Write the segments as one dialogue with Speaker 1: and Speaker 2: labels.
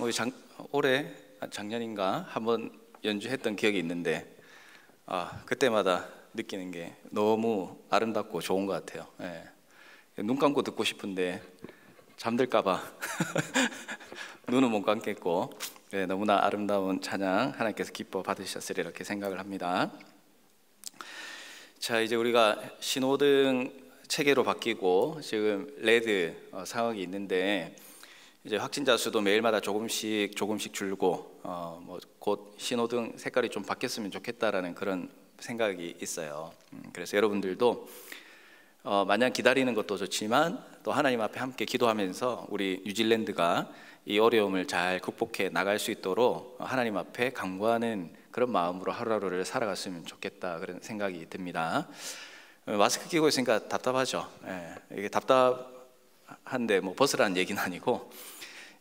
Speaker 1: 뭐 작, 올해 작년인가 한번 연주했던 기억이 있는데 아 그때마다 느끼는 게 너무 아름답고 좋은 것 같아요. 예. 눈 감고 듣고 싶은데 잠들까봐 눈은 못 감겠고 예, 너무나 아름다운 찬양 하나님께서 기뻐 받으셨으리 이렇게 생각을 합니다. 자 이제 우리가 신호등 체계로 바뀌고 지금 레드 어, 상황이 있는데 이제 확진자 수도 매일마다 조금씩 조금씩 줄고 어, 뭐 곧 신호등 색깔이 좀 바뀌었으면 좋겠다라는 그런 생각이 있어요. 음, 그래서 여러분들도 어, 마냥 기다리는 것도 좋지만 또 하나님 앞에 함께 기도하면서 우리 뉴질랜드가 이 어려움을 잘 극복해 나갈 수 있도록 하나님 앞에 강구하는 그런 마음으로 하루하루를 살아갔으면 좋겠다 그런 생각이 듭니다. 어, 마스크 끼고 있으니까 답답하죠. 예, 이게 답답 한데 뭐 벗으라는 얘기는 아니고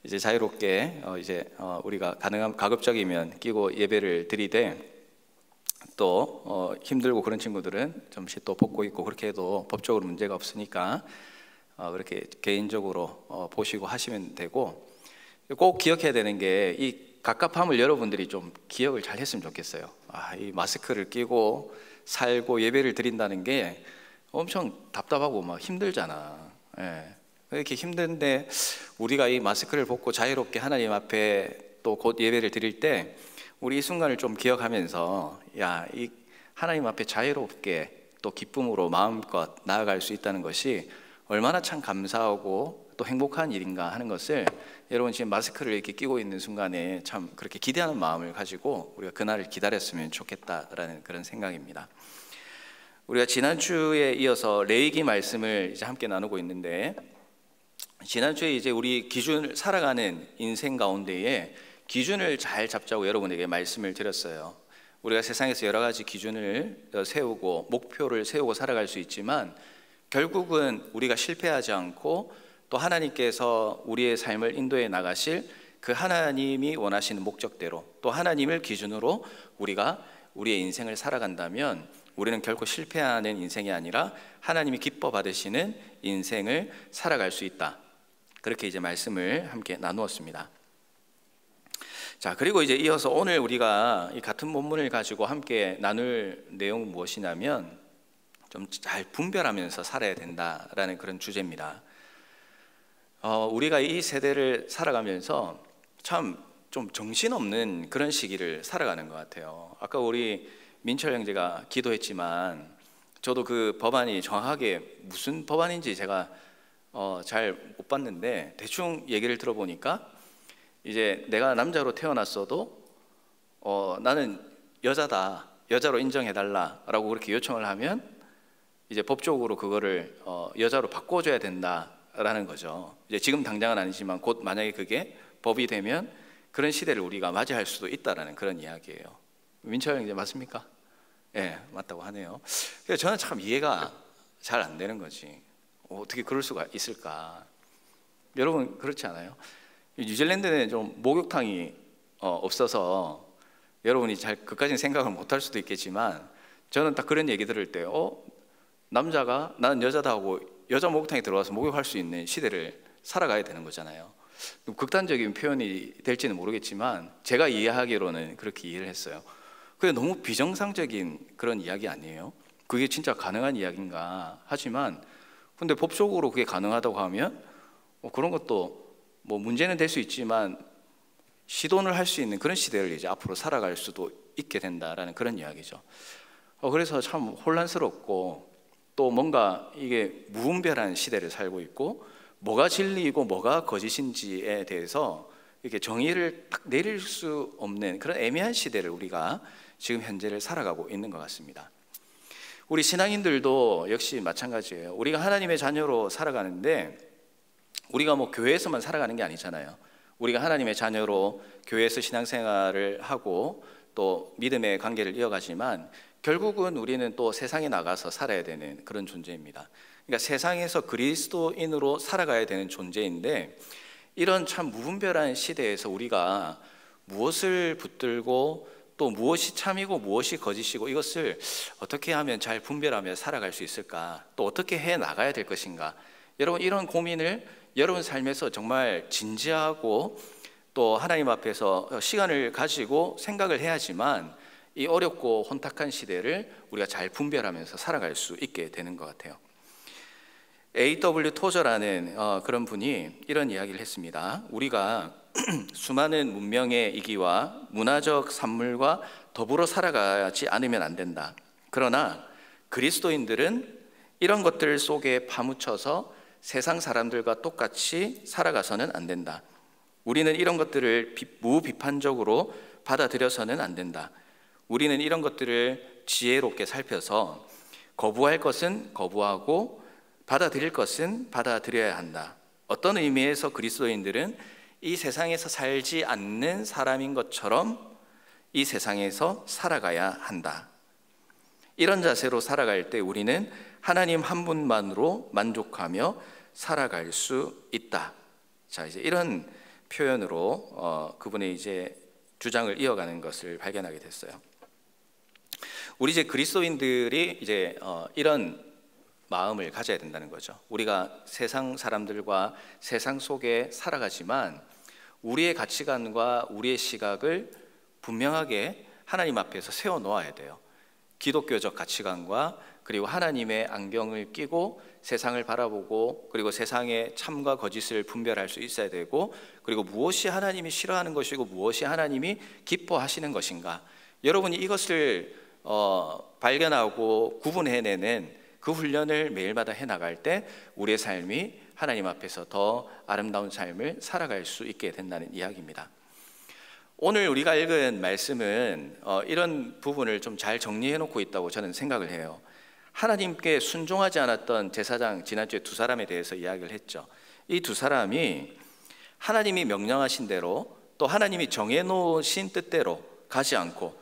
Speaker 1: 이제 자유롭게 어, 이제 어, 우리가 가능한 가급적이면 끼고 예배를 드리되 또 어, 힘들고 그런 친구들은 잠시 또 벗고 있고 그렇게 해도 법적으로 문제가 없으니까 어, 그렇게 개인적으로 어, 보시고 하시면 되고 꼭 기억해야 되는 게 이 갑갑함을 여러분들이 좀 기억을 잘 했으면 좋겠어요. 아, 이 마스크를 끼고 살고 예배를 드린다는 게 엄청 답답하고 막 힘들잖아. 예. 이렇게 힘든데 우리가 이 마스크를 벗고 자유롭게 하나님 앞에 또 곧 예배를 드릴 때 우리 이 순간을 좀 기억하면서 야, 이 하나님 앞에 자유롭게 또 기쁨으로 마음껏 나아갈 수 있다는 것이 얼마나 참 감사하고 또 행복한 일인가 하는 것을 여러분 지금 마스크를 이렇게 끼고 있는 순간에 참 그렇게 기대하는 마음을 가지고 우리가 그날을 기다렸으면 좋겠다라는 그런 생각입니다. 우리가 지난주에 이어서 레이기 말씀을 이제 함께 나누고 있는데 지난주에 이제 우리 기준을 살아가는 인생 가운데에 기준을 잘 잡자고 여러분에게 말씀을 드렸어요. 우리가 세상에서 여러 가지 기준을 세우고 목표를 세우고 살아갈 수 있지만 결국은 우리가 실패하지 않고 또 하나님께서 우리의 삶을 인도해 나가실 그 하나님이 원하시는 목적대로 또 하나님을 기준으로 우리가 우리의 인생을 살아간다면 우리는 결코 실패하는 인생이 아니라 하나님이 기뻐 받으시는 인생을 살아갈 수 있다. 그렇게 이제 말씀을 함께 나누었습니다. 자, 그리고 이제 이어서 오늘 우리가 이 같은 본문을 가지고 함께 나눌 내용은 무엇이냐면 좀 잘 분별하면서 살아야 된다라는 그런 주제입니다. 어, 우리가 이 세대를 살아가면서 참 좀 정신없는 그런 시기를 살아가는 것 같아요. 아까 우리 민철 형제가 기도했지만 저도 그 법안이 정확하게 무슨 법안인지 제가 어, 잘 못 봤는데 대충 얘기를 들어보니까 이제 내가 남자로 태어났어도 어, 나는 여자다 여자로 인정해 달라라고 그렇게 요청을 하면 이제 법적으로 그거를 어, 여자로 바꿔줘야 된다라는 거죠. 이제 지금 당장은 아니지만 곧 만약에 그게 법이 되면 그런 시대를 우리가 맞이할 수도 있다라는 그런 이야기예요. 민철 형제 맞습니까? 예, 네, 맞다고 하네요. 그래서 저는 참 이해가 잘 안 되는 거지. 어떻게 그럴 수가 있을까? 여러분 그렇지 않아요? 뉴질랜드는 좀 목욕탕이 어, 없어서 여러분이 잘 그까지는 생각을 못 할 수도 있겠지만 저는 딱 그런 얘기 들을 때, 어 남자가 나는 여자다 하고 여자 목욕탕에 들어가서 목욕할 수 있는 시대를 살아가야 되는 거잖아요. 극단적인 표현이 될지는 모르겠지만 제가 이해하기로는 그렇게 이해를 했어요. 그게 너무 비정상적인 그런 이야기 아니에요? 그게 진짜 가능한 이야기인가 하지만 근데 법적으로 그게 가능하다고 하면 뭐 그런 것도 뭐 문제는 될 수 있지만 시도를 할수 있는 그런 시대를 이제 앞으로 살아갈 수도 있게 된다라는 그런 이야기죠. 어, 그래서 참 혼란스럽고 또 뭔가 이게 무분별한 시대를 살고 있고 뭐가 진리이고 뭐가 거짓인지에 대해서 이렇게 정의를 딱 내릴 수 없는 그런 애매한 시대를 우리가 지금 현재를 살아가고 있는 것 같습니다. 우리 신앙인들도 역시 마찬가지예요. 우리가 하나님의 자녀로 살아가는데 우리가 뭐 교회에서만 살아가는 게 아니잖아요. 우리가 하나님의 자녀로 교회에서 신앙생활을 하고 또 믿음의 관계를 이어가지만 결국은 우리는 또 세상에 나가서 살아야 되는 그런 존재입니다. 그러니까 세상에서 그리스도인으로 살아가야 되는 존재인데 이런 참 무분별한 시대에서 우리가 무엇을 붙들고 또 무엇이 참이고 무엇이 거짓이고 이것을 어떻게 하면 잘 분별하며 살아갈 수 있을까? 또 어떻게 해 나가야 될 것인가? 여러분 이런 고민을 여러분 삶에서 정말 진지하고 또또 하나님 앞에서 시간을 가지고 생각을 해야지만 이 어렵고 혼탁한 시대를 우리가 잘 분별하면서 살아갈 수 있게 되는 것 같아요. A.W. 토저라는 어, 그런 분이 이런 이야기를 했습니다. 우리가 수많은 문명의 이기와 문화적 산물과 더불어 살아가지 않으면 안 된다. 그러나 그리스도인들은 이런 것들 속에 파묻혀서 세상 사람들과 똑같이 살아가서는 안 된다. 우리는 이런 것들을 무비판적으로 받아들여서는 안 된다. 우리는 이런 것들을 지혜롭게 살펴서 거부할 것은 거부하고 받아들일 것은 받아들여야 한다. 어떤 의미에서 그리스도인들은 이 세상에서 살지 않는 사람인 것처럼 이 세상에서 살아가야 한다. 이런 자세로 살아갈 때 우리는 하나님 한 분만으로 만족하며 살아갈 수 있다. 자, 이제 이런 표현으로 어, 그분의 이제 주장을 이어가는 것을 발견하게 됐어요. 우리 이제 그리스도인들이 이제 어, 이런 마음을 가져야 된다는 거죠. 우리가 세상 사람들과 세상 속에 살아가지만 우리의 가치관과 우리의 시각을 분명하게 하나님 앞에서 세워 놓아야 돼요. 기독교적 가치관과 그리고 하나님의 안경을 끼고 세상을 바라보고 그리고 세상의 참과 거짓을 분별할 수 있어야 되고 그리고 무엇이 하나님이 싫어하는 것이고 무엇이 하나님이 기뻐하시는 것인가 여러분이 이것을 어, 발견하고 구분해내는 그 훈련을 매일마다 해 나갈 때 우리의 삶이 하나님 앞에서 더 아름다운 삶을 살아갈 수 있게 된다는 이야기입니다. 오늘 우리가 읽은 말씀은 어, 이런 부분을 좀 잘 정리해 놓고 있다고 저는 생각을 해요. 하나님께 순종하지 않았던 제사장 지난주에 두 사람에 대해서 이야기를 했죠. 이 두 사람이 하나님이 명령하신 대로 또 하나님이 정해 놓으신 뜻대로 가지 않고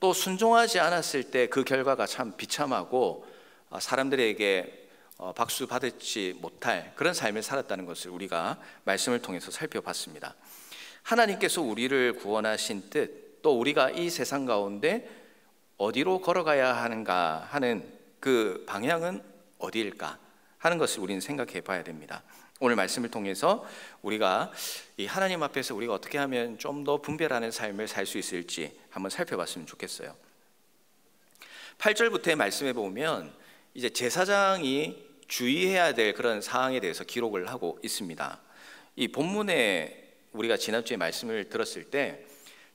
Speaker 1: 또 순종하지 않았을 때 그 결과가 참 비참하고 어, 사람들에게 어, 박수 받지 못할 그런 삶을 살았다는 것을 우리가 말씀을 통해서 살펴봤습니다. 하나님께서 우리를 구원하신 뜻, 또 우리가 이 세상 가운데 어디로 걸어가야 하는가 하는 그 방향은 어디일까 하는 것을 우리는 생각해 봐야 됩니다. 오늘 말씀을 통해서 우리가 이 하나님 앞에서 우리가 어떻게 하면 좀 더 분별하는 삶을 살 수 있을지 한번 살펴봤으면 좋겠어요. 8절부터의 말씀에 보면 이제 제사장이 주의해야 될 그런 사항에 대해서 기록을 하고 있습니다. 이 본문에 우리가 지난주에 말씀을 들었을 때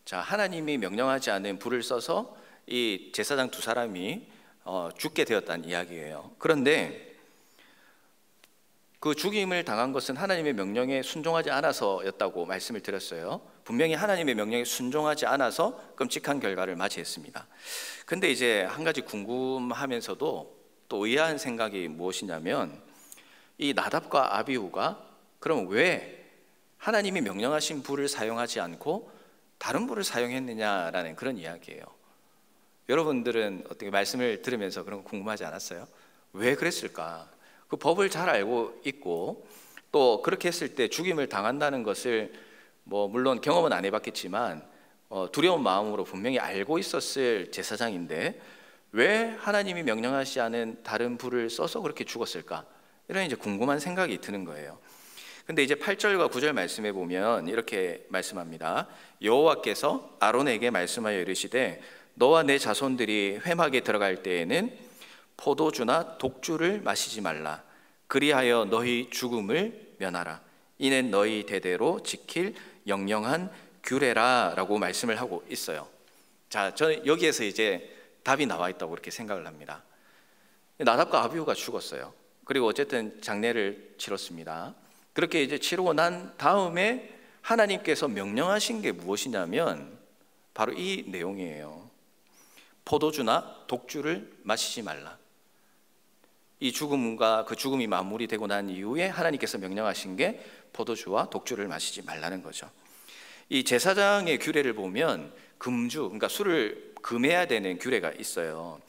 Speaker 1: 자, 하나님이 명령하지 않은 불을 써서 이 제사장 두 사람이 어, 죽게 되었다는 이야기예요. 그런데 그 죽임을 당한 것은 하나님의 명령에 순종하지 않아서였다고 말씀을 드렸어요. 분명히 하나님의 명령에 순종하지 않아서 끔찍한 결과를 맞이했습니다. 근데 이제 한 가지 궁금하면서도 또 의아한 생각이 무엇이냐면 이 나답과 아비후가 그럼 왜 하나님이 명령하신 불을 사용하지 않고 다른 불을 사용했느냐라는 그런 이야기예요. 여러분들은 어떻게 말씀을 들으면서 그런 거 궁금하지 않았어요? 왜 그랬을까? 그 법을 잘 알고 있고 또 그렇게 했을 때 죽임을 당한다는 것을 뭐 물론 경험은 안 해봤겠지만 어, 두려운 마음으로 분명히 알고 있었을 제사장인데 왜 하나님이 명령하지 않은 다른 불을 써서 그렇게 죽었을까? 이런 이제 궁금한 생각이 드는 거예요. 근데 이제 8절과 9절 말씀에 보면 이렇게 말씀합니다. 여호와께서 아론에게 말씀하여 이르시되 너와 내 자손들이 회막에 들어갈 때에는 포도주나 독주를 마시지 말라. 그리하여 너희 죽음을 면하라. 이는 너희 대대로 지킬 영영한 규례라라고 말씀을 하고 있어요. 자, 저는 여기에서 이제 답이 나와 있다고 그렇게 생각을 합니다. 나답과 아비후가 죽었어요. 그리고 어쨌든 장례를 치렀습니다. 그렇게 이제 치르고 난 다음에 하나님께서 명령하신 게 무엇이냐면 바로 이 내용이에요. 포도주나 독주를 마시지 말라. 이 죽음과 그 죽음이 마무리되고 난 이후에 하나님께서 명령하신 게 포도주와 독주를 마시지 말라는 거죠. 이 제사장의 규례를 보면 금주, 그러니까 술을 금해야 되는 규례가 있어요.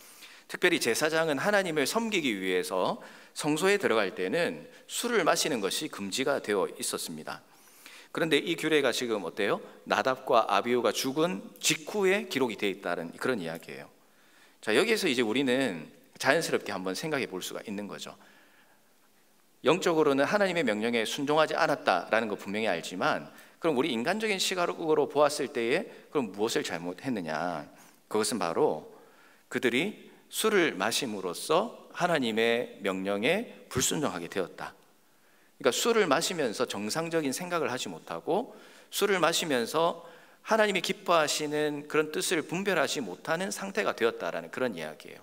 Speaker 1: 특별히 제사장은 하나님을 섬기기 위해서 성소에 들어갈 때는 술을 마시는 것이 금지가 되어 있었습니다. 그런데 이 규례가 지금 어때요? 나답과 아비우가 죽은 직후에 기록이 되어 있다는 그런 이야기예요. 자, 여기에서 이제 우리는 자연스럽게 한번 생각해 볼 수가 있는 거죠. 영적으로는 하나님의 명령에 순종하지 않았다라는 거 분명히 알지만 그럼 우리 인간적인 시각으로 보았을 때에 그럼 무엇을 잘못했느냐? 그것은 바로 그들이 술을 마심으로써 하나님의 명령에 불순종하게 되었다. 그러니까 술을 마시면서 정상적인 생각을 하지 못하고 술을 마시면서 하나님이 기뻐하시는 그런 뜻을 분별하지 못하는 상태가 되었다라는 그런 이야기예요.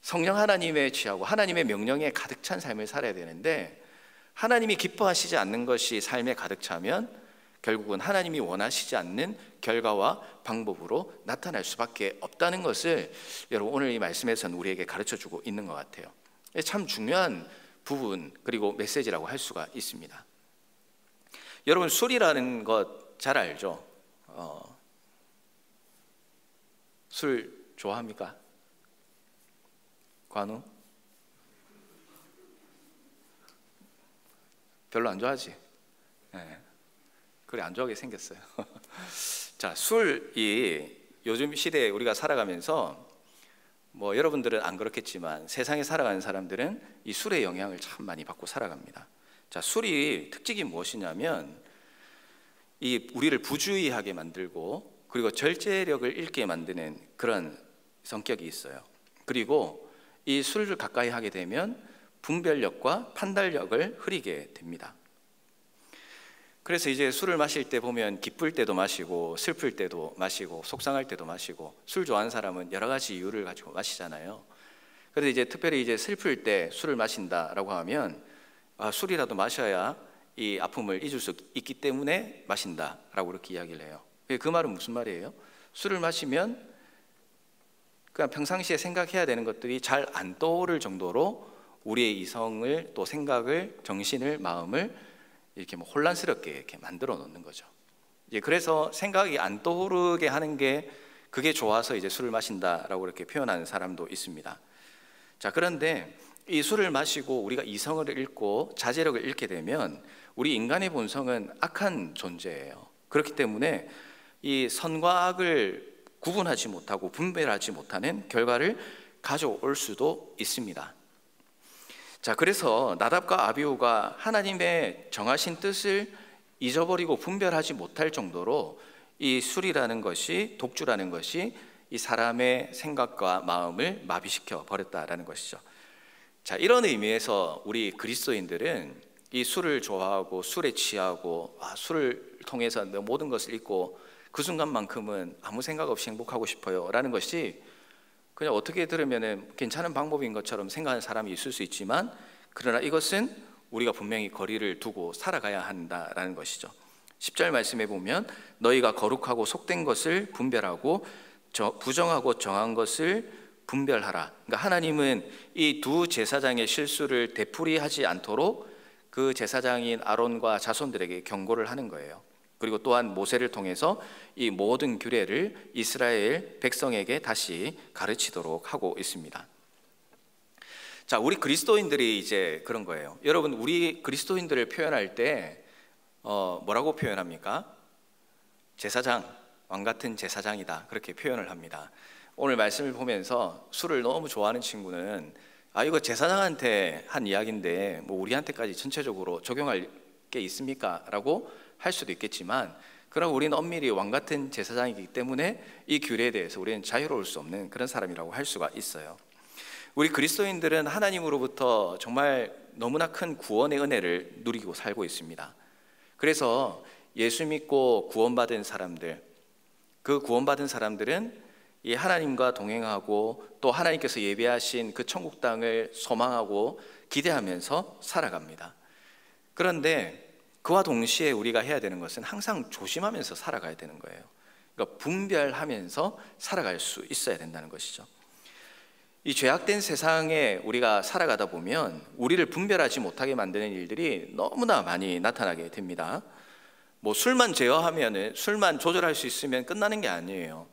Speaker 1: 성령 하나님의 취하고 하나님의 명령에 가득 찬 삶을 살아야 되는데 하나님이 기뻐하시지 않는 것이 삶에 가득 차면 결국은 하나님이 원하시지 않는 결과와 방법으로 나타날 수밖에 없다는 것을 여러분 오늘 이 말씀에서는 우리에게 가르쳐 주고 있는 것 같아요. 참 중요한 부분 그리고 메시지라고 할 수가 있습니다. 여러분 술이라는 것 잘 알죠? 어, 술 좋아합니까? 관우? 별로 안 좋아하지? 네. 그래 안 좋아하게 생겼어요. 자, 술이 요즘 시대에 우리가 살아가면서 뭐 여러분들은 안 그렇겠지만 세상에 살아가는 사람들은 이 술의 영향을 참 많이 받고 살아갑니다. 자, 술이 특징이 무엇이냐면 이 우리를 부주의하게 만들고 그리고 절제력을 잃게 만드는 그런 성격이 있어요. 그리고 이 술을 가까이 하게 되면 분별력과 판단력을 흐리게 됩니다. 그래서 이제 술을 마실 때 보면 기쁠 때도 마시고 슬플 때도 마시고 속상할 때도 마시고 술 좋아하는 사람은 여러 가지 이유를 가지고 마시잖아요. 그런데 이제 특별히 이제 슬플 때 술을 마신다라고 하면 아, 술이라도 마셔야 이 아픔을 잊을 수 있기 때문에 마신다라고 그렇게 이야기를 해요. 그 말은 무슨 말이에요? 술을 마시면 그냥 평상시에 생각해야 되는 것들이 잘 안 떠오를 정도로 우리의 이성을 또 생각을 정신을 마음을 이렇게 뭐 혼란스럽게 이렇게 만들어 놓는 거죠. 이제 그래서 생각이 안 떠오르게 하는 게 그게 좋아서 이제 술을 마신다라고 이렇게 표현하는 사람도 있습니다. 자, 그런데 이 술을 마시고 우리가 이성을 잃고 자제력을 잃게 되면 우리 인간의 본성은 악한 존재예요. 그렇기 때문에 이 선과 악을 구분하지 못하고 분별하지 못하는 결과를 가져올 수도 있습니다. 자, 그래서 나답과 아비우가 하나님의 정하신 뜻을 잊어버리고 분별하지 못할 정도로 이 술이라는 것이 독주라는 것이 이 사람의 생각과 마음을 마비시켜 버렸다라는 것이죠. 자, 이런 의미에서 우리 그리스도인들은 이 술을 좋아하고 술에 취하고 아, 술을 통해서 모든 것을 잊고 그 순간만큼은 아무 생각 없이 행복하고 싶어요라는 것이 그냥 어떻게 들으면 괜찮은 방법인 것처럼 생각하는 사람이 있을 수 있지만 그러나 이것은 우리가 분명히 거리를 두고 살아가야 한다라는 것이죠. 10절 말씀에 보면 너희가 거룩하고 속된 것을 분별하고 부정하고 정한 것을 분별하라. 그러니까 하나님은 이 두 제사장의 실수를 되풀이하지 않도록 그 제사장인 아론과 자손들에게 경고를 하는 거예요. 그리고 또한 모세를 통해서 이 모든 규례를 이스라엘 백성에게 다시 가르치도록 하고 있습니다. 자, 우리 그리스도인들이 이제 그런 거예요. 여러분, 우리 그리스도인들을 표현할 때 어, 뭐라고 표현합니까? 제사장, 왕 같은 제사장이다. 그렇게 표현을 합니다. 오늘 말씀을 보면서 술을 너무 좋아하는 친구는 아 이거 제사장한테 한 이야기인데 뭐 우리한테까지 전체적으로 적용할 게 있습니까? 라고 할 수도 있겠지만 그러나 우리는 엄밀히 왕 같은 제사장이기 때문에 이 규례에 대해서 우리는 자유로울 수 없는 그런 사람이라고 할 수가 있어요. 우리 그리스도인들은 하나님으로부터 정말 너무나 큰 구원의 은혜를 누리고 살고 있습니다. 그래서 예수 믿고 구원받은 사람들, 그 구원받은 사람들은 이 하나님과 동행하고 또 하나님께서 예비하신 그 천국 땅을 소망하고 기대하면서 살아갑니다. 그런데 그와 동시에 우리가 해야 되는 것은 항상 조심하면서 살아가야 되는 거예요. 그러니까 분별하면서 살아갈 수 있어야 된다는 것이죠. 이 죄악된 세상에 우리가 살아가다 보면 우리를 분별하지 못하게 만드는 일들이 너무나 많이 나타나게 됩니다. 뭐 술만 제어하면은 술만 조절할 수 있으면 끝나는 게 아니에요.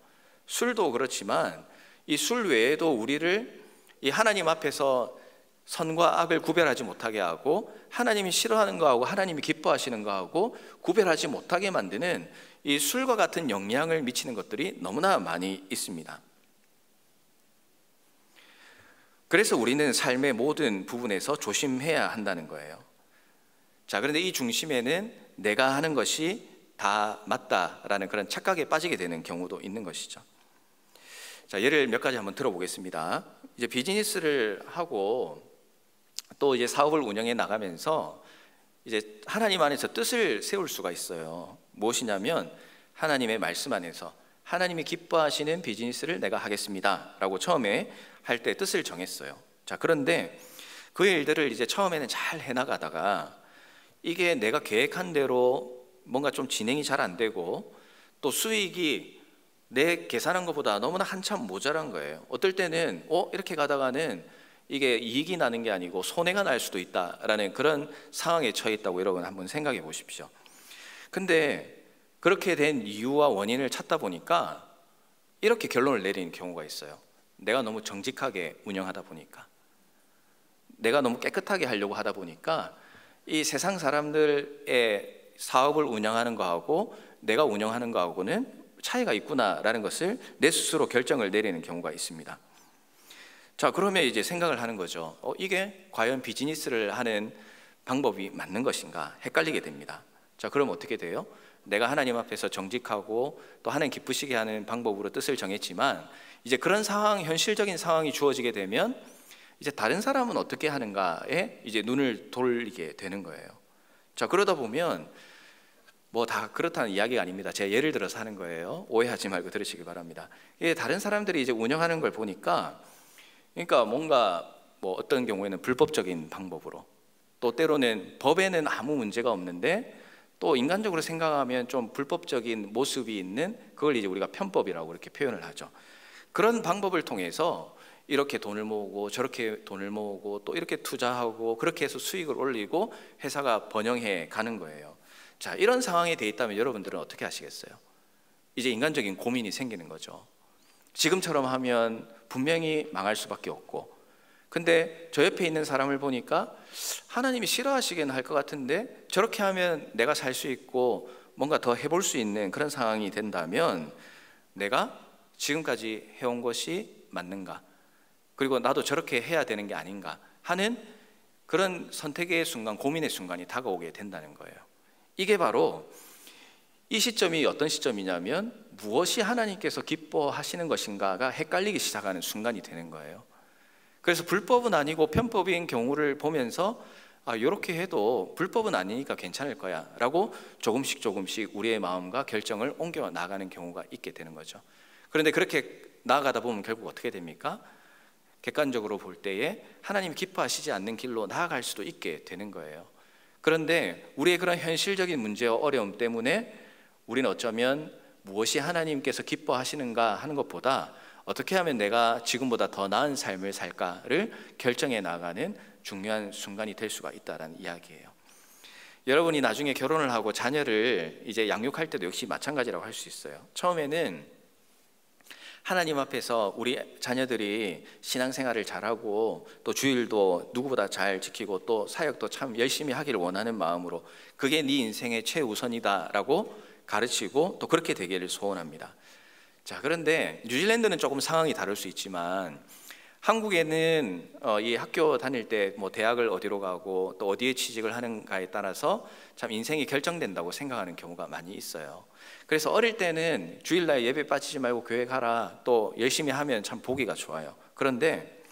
Speaker 1: 술도 그렇지만 이 술 외에도 우리를 이 하나님 앞에서 선과 악을 구별하지 못하게 하고 하나님이 싫어하는 거하고 하나님이 기뻐하시는 거하고 구별하지 못하게 만드는 이 술과 같은 영향을 미치는 것들이 너무나 많이 있습니다. 그래서 우리는 삶의 모든 부분에서 조심해야 한다는 거예요. 자, 그런데 이 중심에는 내가 하는 것이 다 맞다라는 그런 착각에 빠지게 되는 경우도 있는 것이죠. 자, 예를 몇 가지 한번 들어보겠습니다. 이제 비즈니스를 하고 또 이제 사업을 운영해 나가면서 이제 하나님 안에서 뜻을 세울 수가 있어요. 무엇이냐면 하나님의 말씀 안에서 하나님이 기뻐하시는 비즈니스를 내가 하겠습니다라고 처음에 할 때 뜻을 정했어요. 자, 그런데 그 일들을 이제 처음에는 잘 해나가다가 이게 내가 계획한 대로 뭔가 좀 진행이 잘 안 되고 또 수익이 내 계산한 것보다 너무나 한참 모자란 거예요. 어떨 때는 어 이렇게 가다가는 이게 이익이 나는 게 아니고 손해가 날 수도 있다라는 그런 상황에 처해 있다고 여러분 한번 생각해 보십시오. 근데 그렇게 된 이유와 원인을 찾다 보니까 이렇게 결론을 내리는 경우가 있어요. 내가 너무 정직하게 운영하다 보니까 내가 너무 깨끗하게 하려고 하다 보니까 이 세상 사람들의 사업을 운영하는 거하고 내가 운영하는 거하고는 차이가 있구나라는 것을 내 스스로 결정을 내리는 경우가 있습니다. 자, 그러면 이제 생각을 하는 거죠. 어, 이게 과연 비즈니스를 하는 방법이 맞는 것인가 헷갈리게 됩니다. 자, 그럼 어떻게 돼요? 내가 하나님 앞에서 정직하고 또 하나님 기쁘시게 하는 방법으로 뜻을 정했지만 이제 그런 상황, 현실적인 상황이 주어지게 되면 이제 다른 사람은 어떻게 하는가에 이제 눈을 돌리게 되는 거예요. 자, 그러다 보면 뭐 다 그렇다는 이야기가 아닙니다. 제가 예를 들어서 하는 거예요. 오해하지 말고 들으시기 바랍니다. 이 다른 사람들이 이제 운영하는 걸 보니까 그러니까 뭔가 뭐 어떤 경우에는 불법적인 방법으로 또 때로는 법에는 아무 문제가 없는데 또 인간적으로 생각하면 좀 불법적인 모습이 있는 그걸 이제 우리가 편법이라고 이렇게 표현을 하죠. 그런 방법을 통해서 이렇게 돈을 모으고 저렇게 돈을 모으고 또 이렇게 투자하고 그렇게 해서 수익을 올리고 회사가 번영해 가는 거예요. 자, 이런 상황에 돼 있다면 여러분들은 어떻게 하시겠어요? 이제 인간적인 고민이 생기는 거죠. 지금처럼 하면 분명히 망할 수밖에 없고, 근데 저 옆에 있는 사람을 보니까 하나님이 싫어하시긴 할 것 같은데 저렇게 하면 내가 살 수 있고 뭔가 더 해볼 수 있는 그런 상황이 된다면 내가 지금까지 해온 것이 맞는가? 그리고 나도 저렇게 해야 되는 게 아닌가 하는 그런 선택의 순간, 고민의 순간이 다가오게 된다는 거예요. 이게 바로 이 시점이 어떤 시점이냐면 무엇이 하나님께서 기뻐하시는 것인가가 헷갈리기 시작하는 순간이 되는 거예요. 그래서 불법은 아니고 편법인 경우를 보면서 아, 이렇게 해도 불법은 아니니까 괜찮을 거야 라고 조금씩 조금씩 우리의 마음과 결정을 옮겨 나가는 경우가 있게 되는 거죠. 그런데 그렇게 나아가다 보면 결국 어떻게 됩니까? 객관적으로 볼 때에 하나님 기뻐하시지 않는 길로 나아갈 수도 있게 되는 거예요. 그런데 우리의 그런 현실적인 문제와 어려움 때문에 우리는 어쩌면 무엇이 하나님께서 기뻐하시는가 하는 것보다 어떻게 하면 내가 지금보다 더 나은 삶을 살까를 결정해 나가는 중요한 순간이 될 수가 있다라는 이야기예요. 여러분이 나중에 결혼을 하고 자녀를 이제 양육할 때도 역시 마찬가지라고 할 수 있어요. 처음에는 하나님 앞에서 우리 자녀들이 신앙생활을 잘하고 또 주일도 누구보다 잘 지키고 또 사역도 참 열심히 하기를 원하는 마음으로 그게 네 인생의 최우선이다라고 가르치고 또 그렇게 되기를 소원합니다. 자, 그런데 뉴질랜드는 조금 상황이 다를 수 있지만 한국에는 어, 이 학교 다닐 때 뭐 대학을 어디로 가고 또 어디에 취직을 하는가에 따라서 참 인생이 결정된다고 생각하는 경우가 많이 있어요. 그래서 어릴 때는 주일날 예배 빠지지 말고 교회 가라 또 열심히 하면 참 보기가 좋아요. 그런데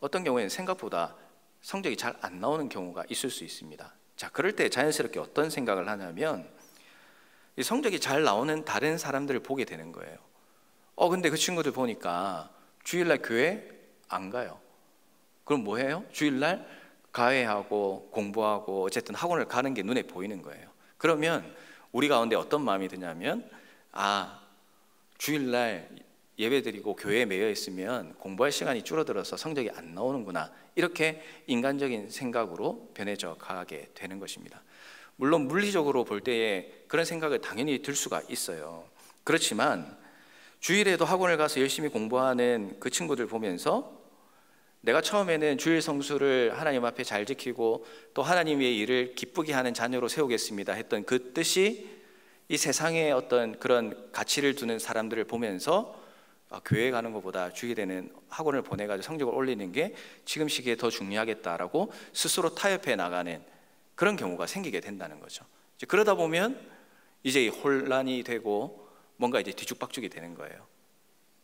Speaker 1: 어떤 경우에는 생각보다 성적이 잘 안 나오는 경우가 있을 수 있습니다. 자, 그럴 때 자연스럽게 어떤 생각을 하냐면 성적이 잘 나오는 다른 사람들을 보게 되는 거예요. 어, 근데 그 친구들 보니까 주일날 교회 안 가요. 그럼 뭐 해요? 주일날 가회하고 공부하고 어쨌든 학원을 가는 게 눈에 보이는 거예요. 그러면 우리 가운데 어떤 마음이 드냐면 아 주일날 예배드리고 교회에 매여 있으면 공부할 시간이 줄어들어서 성적이 안 나오는구나 이렇게 인간적인 생각으로 변해져 가게 되는 것입니다. 물론 물리적으로 볼 때에 그런 생각을 당연히 들 수가 있어요. 그렇지만 주일에도 학원을 가서 열심히 공부하는 그 친구들 보면서 내가 처음에는 주일 성수를 하나님 앞에 잘 지키고 또 하나님의 일을 기쁘게 하는 자녀로 세우겠습니다 했던 그 뜻이 이 세상에 어떤 그런 가치를 두는 사람들을 보면서 아, 교회 가는 것보다 주일에는 학원을 보내가지고 성적을 올리는 게 지금 시기에 더 중요하겠다라고 스스로 타협해 나가는 그런 경우가 생기게 된다는 거죠. 그러다 보면 이제 혼란이 되고 뭔가 이제 뒤죽박죽이 되는 거예요.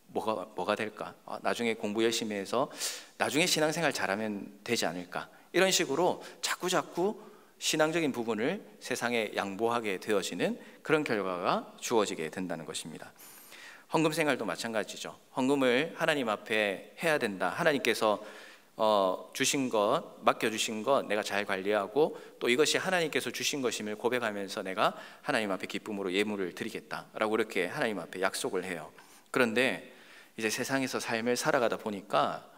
Speaker 1: 뭐가 뭐가 될까? 아, 나중에 공부 열심히 해서 나중에 신앙생활 잘하면 되지 않을까? 이런 식으로 자꾸 자꾸 신앙적인 부분을 세상에 양보하게 되어지는 그런 결과가 주어지게 된다는 것입니다. 헌금 생활도 마찬가지죠. 헌금을 하나님 앞에 해야 된다. 하나님께서 어, 주신 것, 맡겨주신 것 내가 잘 관리하고 또 이것이 하나님께서 주신 것임을 고백하면서 내가 하나님 앞에 기쁨으로 예물을 드리겠다라고 이렇게 하나님 앞에 약속을 해요. 그런데 이제 세상에서 삶을 살아가다 보니까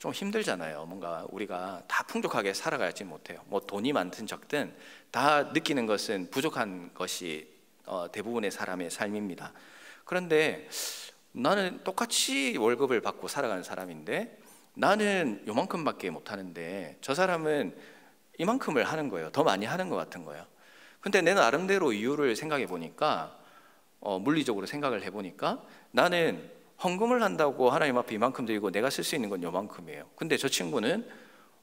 Speaker 1: 좀 힘들잖아요. 뭔가 우리가 다 풍족하게 살아가지 못해요. 뭐 돈이 많든 적든 다 느끼는 것은 부족한 것이 어, 대부분의 사람의 삶입니다. 그런데 나는 똑같이 월급을 받고 살아가는 사람인데 나는 요만큼밖에 못 하는데 저 사람은 이만큼을 하는 거예요. 더 많이 하는 것 같은 거예요. 근데 내 나름대로 이유를 생각해 보니까 어, 물리적으로 생각을 해 보니까 나는 헌금을 한다고 하나님 앞에 이만큼 드리고 내가 쓸 수 있는 건 요만큼이에요. 근데 저 친구는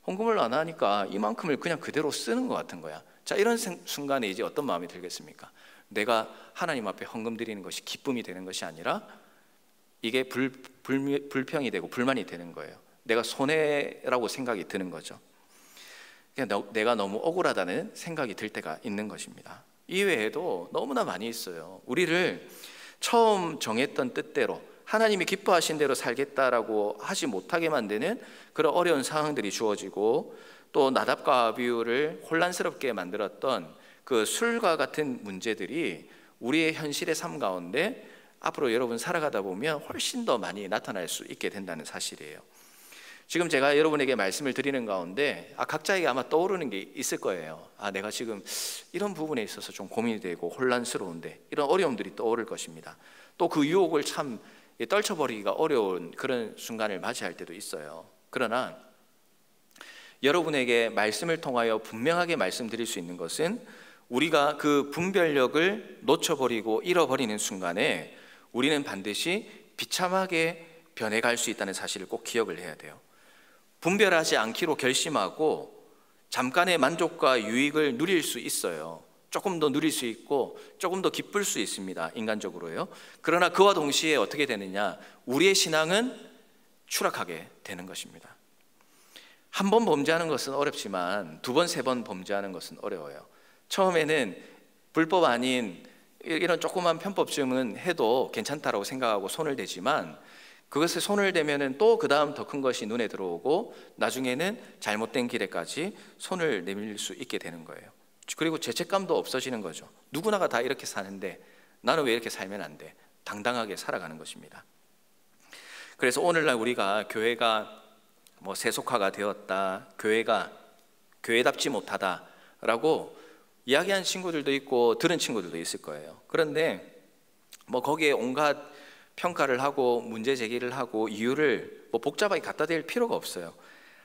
Speaker 1: 헌금을 안 하니까 이만큼을 그냥 그대로 쓰는 것 같은 거야. 자, 이런 순간에 이제 어떤 마음이 들겠습니까? 내가 하나님 앞에 헌금 드리는 것이 기쁨이 되는 것이 아니라 이게 불, 불, 불평이 되고 불만이 되는 거예요. 내가 손해라고 생각이 드는 거죠. 내가 너무 억울하다는 생각이 들 때가 있는 것입니다. 이외에도 너무나 많이 있어요. 우리를 처음 정했던 뜻대로 하나님이 기뻐하신 대로 살겠다라고 하지 못하게 만드는 그런 어려운 상황들이 주어지고 또 나답과 아비우를 혼란스럽게 만들었던 그 술과 같은 문제들이 우리의 현실의 삶 가운데 앞으로 여러분 살아가다 보면 훨씬 더 많이 나타날 수 있게 된다는 사실이에요. 지금 제가 여러분에게 말씀을 드리는 가운데 아, 각자에게 아마 떠오르는 게 있을 거예요. 아, 내가 지금 이런 부분에 있어서 좀 고민이 되고 혼란스러운데 이런 어려움들이 떠오를 것입니다. 또 그 유혹을 참 떨쳐버리기가 어려운 그런 순간을 맞이할 때도 있어요. 그러나 여러분에게 말씀을 통하여 분명하게 말씀드릴 수 있는 것은 우리가 그 분별력을 놓쳐버리고 잃어버리는 순간에 우리는 반드시 비참하게 변해갈 수 있다는 사실을 꼭 기억을 해야 돼요. 분별하지 않기로 결심하고 잠깐의 만족과 유익을 누릴 수 있어요. 조금 더 누릴 수 있고 조금 더 기쁠 수 있습니다. 인간적으로요. 그러나 그와 동시에 어떻게 되느냐? 우리의 신앙은 추락하게 되는 것입니다. 한 번 범죄하는 것은 어렵지만 두 번, 세 번 범죄하는 것은 어려워요. 처음에는 불법 아닌 이런 조그만 편법쯤은 해도 괜찮다라고 생각하고 손을 대지만 그것에 손을 대면은 또 그 다음 더 큰 것이 눈에 들어오고 나중에는 잘못된 길에까지 손을 내밀 수 있게 되는 거예요. 그리고 죄책감도 없어지는 거죠. 누구나가 다 이렇게 사는데 나는 왜 이렇게 살면 안 돼? 당당하게 살아가는 것입니다. 그래서 오늘날 우리가 교회가 뭐 세속화가 되었다, 교회가 교회답지 못하다라고 이야기한 친구들도 있고 들은 친구들도 있을 거예요. 그런데 뭐 거기에 온갖 평가를 하고 문제 제기를 하고 이유를 뭐 복잡하게 갖다 댈 필요가 없어요.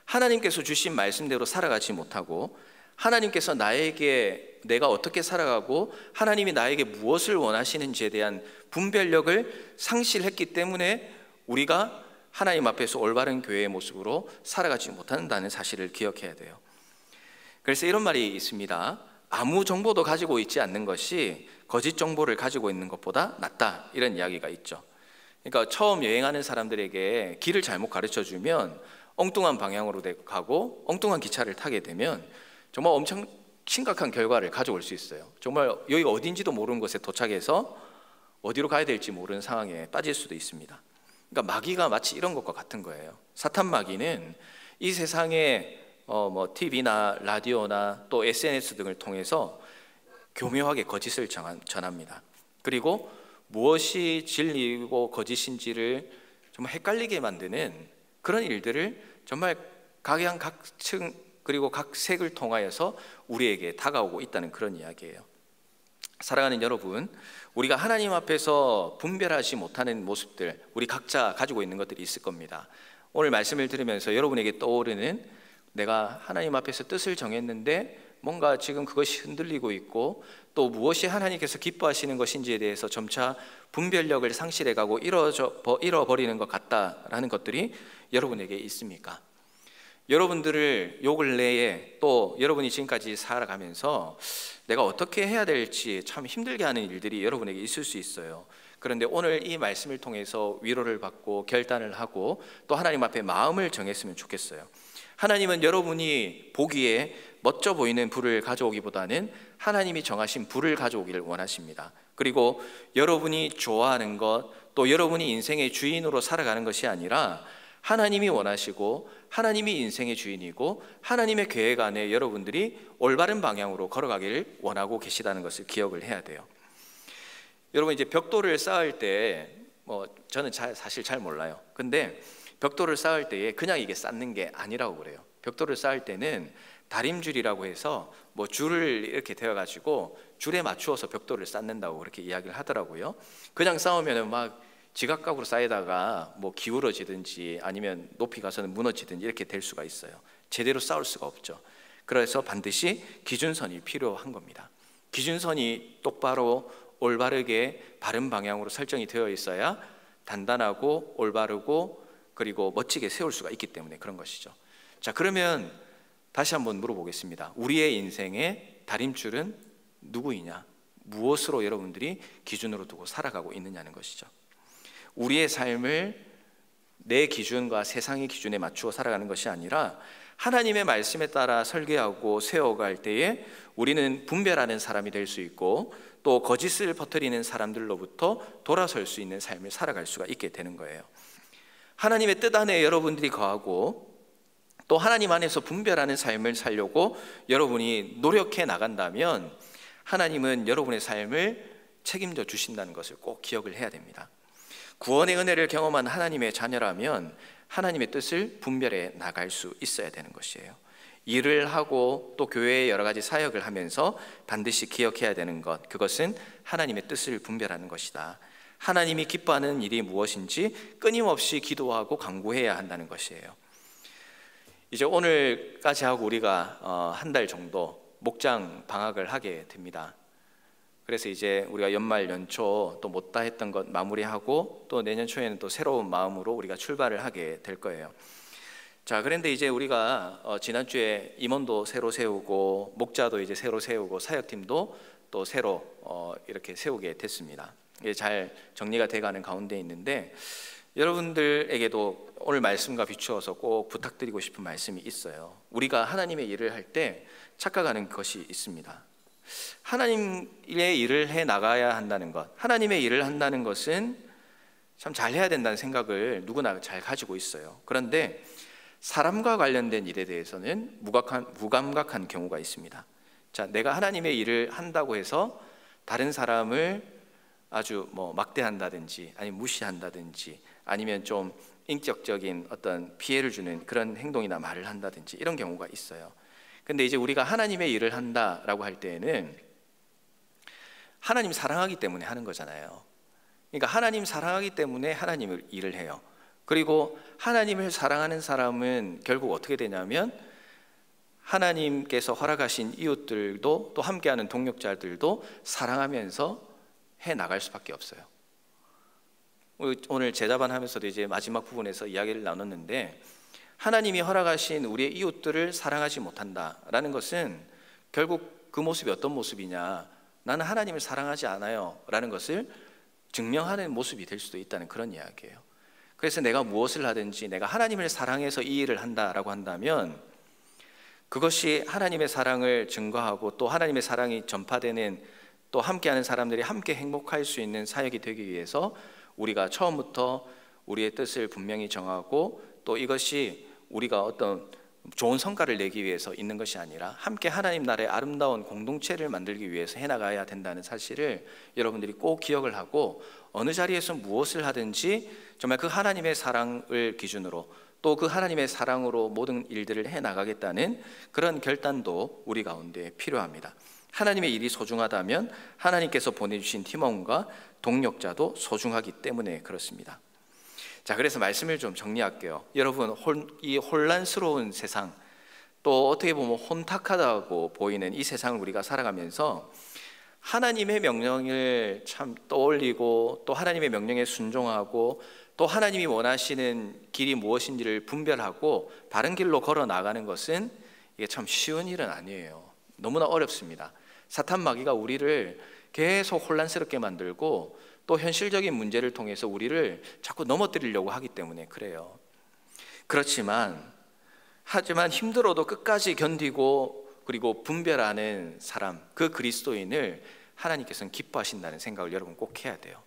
Speaker 1: 하나님께서 주신 말씀대로 살아가지 못하고 하나님께서 나에게 내가 어떻게 살아가고 하나님이 나에게 무엇을 원하시는지에 대한 분별력을 상실했기 때문에 우리가 하나님 앞에서 올바른 교회의 모습으로 살아가지 못한다는 사실을 기억해야 돼요. 그래서 이런 말이 있습니다. 아무 정보도 가지고 있지 않는 것이 거짓 정보를 가지고 있는 것보다 낫다. 이런 이야기가 있죠. 그러니까 처음 여행하는 사람들에게 길을 잘못 가르쳐 주면 엉뚱한 방향으로 가고 엉뚱한 기차를 타게 되면 정말 엄청 심각한 결과를 가져올 수 있어요. 정말 여기가 어딘지도 모르는 곳에 도착해서 어디로 가야 될지 모르는 상황에 빠질 수도 있습니다. 그러니까 마귀가 마치 이런 것과 같은 거예요. 사탄 마귀는 이 세상에 어, 뭐 TV나 라디오나 또 SNS 등을 통해서 교묘하게 거짓을 전합니다. 그리고 무엇이 진리고 거짓인지를 정말 헷갈리게 만드는 그런 일들을 정말 각양각층 그리고 각 색을 통하여서 우리에게 다가오고 있다는 그런 이야기예요. 사랑하는 여러분, 우리가 하나님 앞에서 분별하지 못하는 모습들, 우리 각자 가지고 있는 것들이 있을 겁니다. 오늘 말씀을 들으면서 여러분에게 떠오르는 내가 하나님 앞에서 뜻을 정했는데 뭔가 지금 그것이 흔들리고 있고 또 무엇이 하나님께서 기뻐하시는 것인지에 대해서 점차 분별력을 상실해가고 잃어버리는 것 같다라는 것들이 여러분에게 있습니까? 여러분들을 요 근래에 또 여러분이 지금까지 살아가면서 내가 어떻게 해야 될지 참 힘들게 하는 일들이 여러분에게 있을 수 있어요. 그런데 오늘 이 말씀을 통해서 위로를 받고 결단을 하고 또 하나님 앞에 마음을 정했으면 좋겠어요. 하나님은 여러분이 보기에 멋져 보이는 불을 가져오기보다는 하나님이 정하신 불을 가져오기를 원하십니다. 그리고 여러분이 좋아하는 것, 또 여러분이 인생의 주인으로 살아가는 것이 아니라 하나님이 원하시고 하나님이 인생의 주인이고 하나님의 계획 안에 여러분들이 올바른 방향으로 걸어가기를 원하고 계시다는 것을 기억을 해야 돼요. 여러분 이제 벽돌을 쌓을 때 뭐 저는 잘, 사실 잘 몰라요. 근데 벽돌을 쌓을 때에 그냥 이게 쌓는 게 아니라고 그래요. 벽돌을 쌓을 때는 다림줄이라고 해서 뭐 줄을 이렇게 대어 가지고 줄에 맞추어서 벽돌을 쌓는다고 그렇게 이야기를 하더라고요. 그냥 쌓으면은 막 지각각으로 쌓이다가 뭐 기울어지든지 아니면 높이 가서는 무너지든지 이렇게 될 수가 있어요. 제대로 쌓을 수가 없죠. 그래서 반드시 기준선이 필요한 겁니다. 기준선이 똑바로 올바르게 바른 방향으로 설정이 되어 있어야 단단하고 올바르고 그리고 멋지게 세울 수가 있기 때문에 그런 것이죠. 자, 그러면 다시 한번 물어보겠습니다. 우리의 인생의 다림줄은 누구이냐? 무엇으로 여러분들이 기준으로 두고 살아가고 있느냐는 것이죠. 우리의 삶을 내 기준과 세상의 기준에 맞추어 살아가는 것이 아니라 하나님의 말씀에 따라 설계하고 세워갈 때에 우리는 분별하는 사람이 될 수 있고 또 거짓을 퍼뜨리는 사람들로부터 돌아설 수 있는 삶을 살아갈 수가 있게 되는 거예요. 하나님의 뜻 안에 여러분들이 거하고 또 하나님 안에서 분별하는 삶을 살려고 여러분이 노력해 나간다면 하나님은 여러분의 삶을 책임져 주신다는 것을 꼭 기억을 해야 됩니다. 구원의 은혜를 경험한 하나님의 자녀라면 하나님의 뜻을 분별해 나갈 수 있어야 되는 것이에요. 일을 하고 또 교회의 여러 가지 사역을 하면서 반드시 기억해야 되는 것, 그것은 하나님의 뜻을 분별하는 것이다. 하나님이 기뻐하는 일이 무엇인지 끊임없이 기도하고 강구해야 한다는 것이에요. 이제 오늘까지 하고 우리가 어, 한달 정도 목장 방학을 하게 됩니다. 그래서 이제 우리가 연말 연초 또 못다 했던 것 마무리하고 또 내년 초에는 또 새로운 마음으로 우리가 출발을 하게 될 거예요. 자, 그런데 이제 우리가 어, 지난주에 임원도 새로 세우고 목자도 이제 새로 세우고 사역팀도 또 새로 어, 이렇게 세우게 됐습니다. 이게 잘 정리가 돼가는 가운데 있는데 여러분들에게도 오늘 말씀과 비추어서 꼭 부탁드리고 싶은 말씀이 있어요. 우리가 하나님의 일을 할 때 착각하는 것이 있습니다. 하나님의 일을 해 나가야 한다는 것, 하나님의 일을 한다는 것은 참 잘해야 된다는 생각을 누구나 잘 가지고 있어요. 그런데 사람과 관련된 일에 대해서는 무감각한, 무감각한 경우가 있습니다. 자, 내가 하나님의 일을 한다고 해서 다른 사람을 아주 뭐 막대한다든지 아니 무시한다든지 아니면 좀 인격적인 어떤 피해를 주는 그런 행동이나 말을 한다든지 이런 경우가 있어요. 근데 이제 우리가 하나님의 일을 한다라고 할 때에는 하나님 사랑하기 때문에 하는 거잖아요. 그러니까 하나님 사랑하기 때문에 하나님을 일을 해요. 그리고 하나님을 사랑하는 사람은 결국 어떻게 되냐면 하나님께서 허락하신 이웃들도 또 함께하는 동력자들도 사랑하면서 해 나갈 수밖에 없어요. 오늘 제자반 하면서도 이제 마지막 부분에서 이야기를 나눴는데 하나님이 허락하신 우리의 이웃들을 사랑하지 못한다라는 것은 결국 그 모습이 어떤 모습이냐? 나는 하나님을 사랑하지 않아요. 라는 것을 증명하는 모습이 될 수도 있다는 그런 이야기예요. 그래서 내가 무엇을 하든지 내가 하나님을 사랑해서 이 일을 한다라고 한다면 그것이 하나님의 사랑을 증거하고 또 하나님의 사랑이 전파되는 또 함께하는 사람들이 함께 행복할 수 있는 사역이 되기 위해서 우리가 처음부터 우리의 뜻을 분명히 정하고 또 이것이 우리가 어떤 좋은 성과를 내기 위해서 있는 것이 아니라 함께 하나님 나라의 아름다운 공동체를 만들기 위해서 해나가야 된다는 사실을 여러분들이 꼭 기억을 하고 어느 자리에서 무엇을 하든지 정말 그 하나님의 사랑을 기준으로 또 그 하나님의 사랑으로 모든 일들을 해나가겠다는 그런 결단도 우리 가운데 필요합니다. 하나님의 일이 소중하다면 하나님께서 보내주신 팀원과 동력자도 소중하기 때문에 그렇습니다. 자, 그래서 말씀을 좀 정리할게요. 여러분, 이 혼란스러운 세상, 또 어떻게 보면 혼탁하다고 보이는 이 세상을 우리가 살아가면서 하나님의 명령을 참 떠올리고 또 하나님의 명령에 순종하고 또 하나님이 원하시는 길이 무엇인지를 분별하고 바른 길로 걸어 나가는 것은 이게 참 쉬운 일은 아니에요. 너무나 어렵습니다. 사탄 마귀가 우리를 계속 혼란스럽게 만들고 또 현실적인 문제를 통해서 우리를 자꾸 넘어뜨리려고 하기 때문에 그래요. 그렇지만 하지만 힘들어도 끝까지 견디고 그리고 분별하는 사람 그 그리스도인을 하나님께서는 기뻐하신다는 생각을 여러분 꼭 해야 돼요.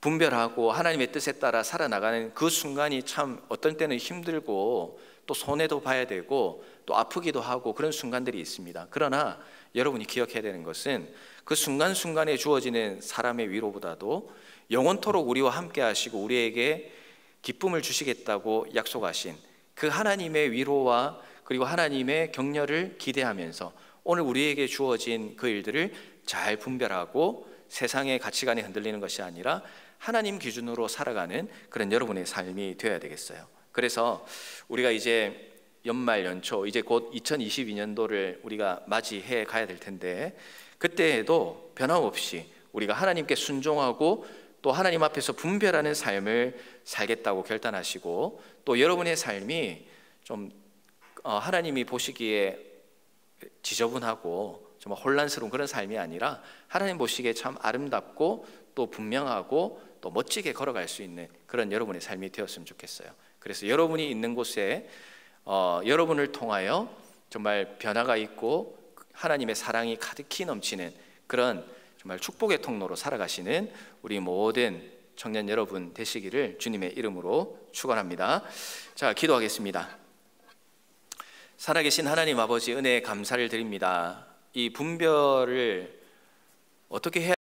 Speaker 1: 분별하고 하나님의 뜻에 따라 살아나가는 그 순간이 참 어떤 때는 힘들고 또 손해도 봐야 되고 또 아프기도 하고 그런 순간들이 있습니다. 그러나 여러분이 기억해야 되는 것은 그 순간순간에 주어지는 사람의 위로보다도 영원토록 우리와 함께 하시고 우리에게 기쁨을 주시겠다고 약속하신 그 하나님의 위로와 그리고 하나님의 격려를 기대하면서 오늘 우리에게 주어진 그 일들을 잘 분별하고 세상의 가치관에 흔들리는 것이 아니라 하나님 기준으로 살아가는 그런 여러분의 삶이 되어야 되겠어요. 그래서 우리가 이제 연말 연초 이제 곧 2022년도를 우리가 맞이해 가야 될 텐데 그때에도 변함없이 우리가 하나님께 순종하고 또 하나님 앞에서 분별하는 삶을 살겠다고 결단하시고 또 여러분의 삶이 좀 어, 하나님이 보시기에 지저분하고 정말 혼란스러운 그런 삶이 아니라 하나님 보시기에 참 아름답고 또 분명하고 또 멋지게 걸어갈 수 있는 그런 여러분의 삶이 되었으면 좋겠어요. 그래서 여러분이 있는 곳에 어, 여러분을 통하여 정말 변화가 있고 하나님의 사랑이 가득히 넘치는 그런 정말 축복의 통로로 살아가시는 우리 모든 청년 여러분 되시기를 주님의 이름으로 축원합니다. 자, 기도하겠습니다. 살아계신 하나님 아버지 은혜에 감사를 드립니다. 이 분별을 어떻게 해야